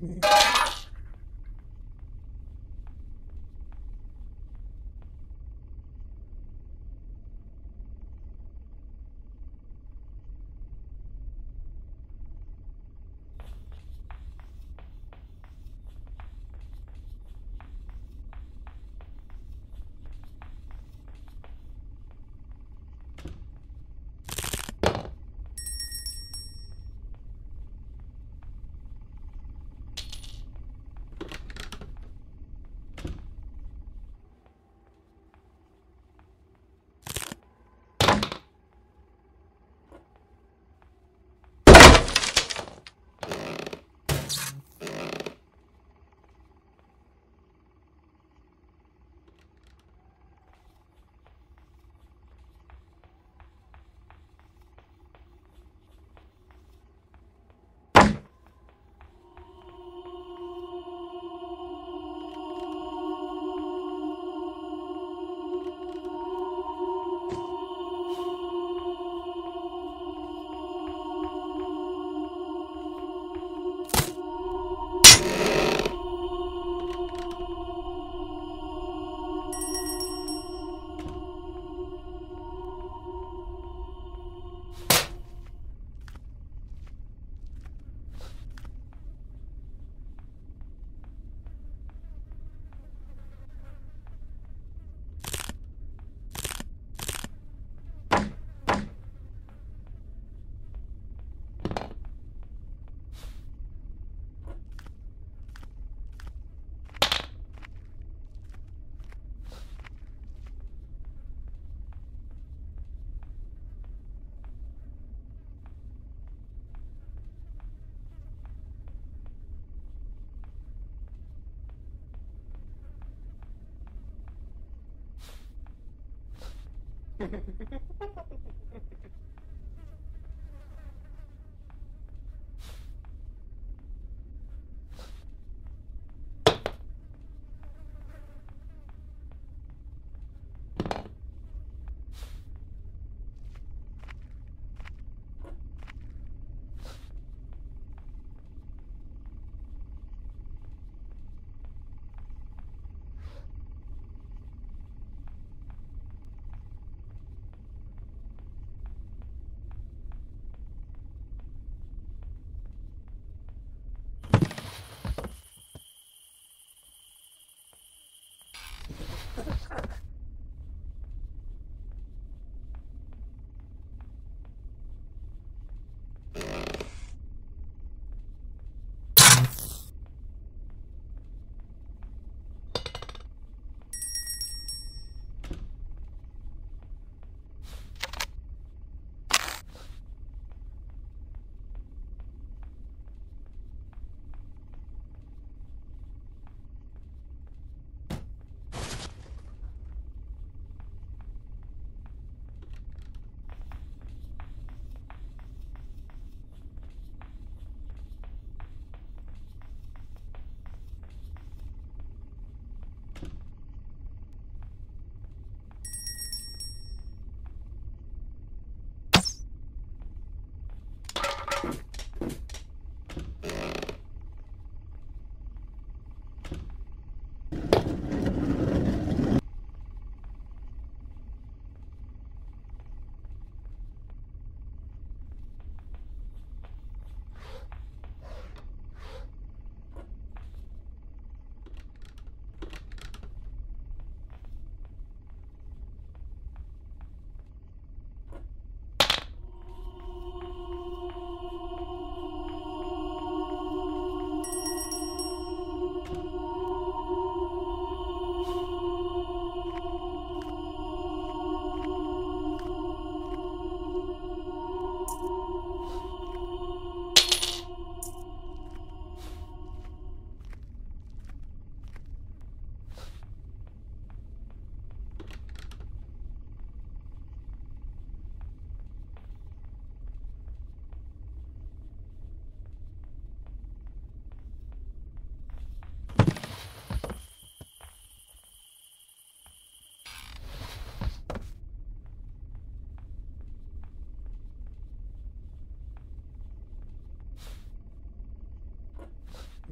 me. ハハハハ! Ha ha ha.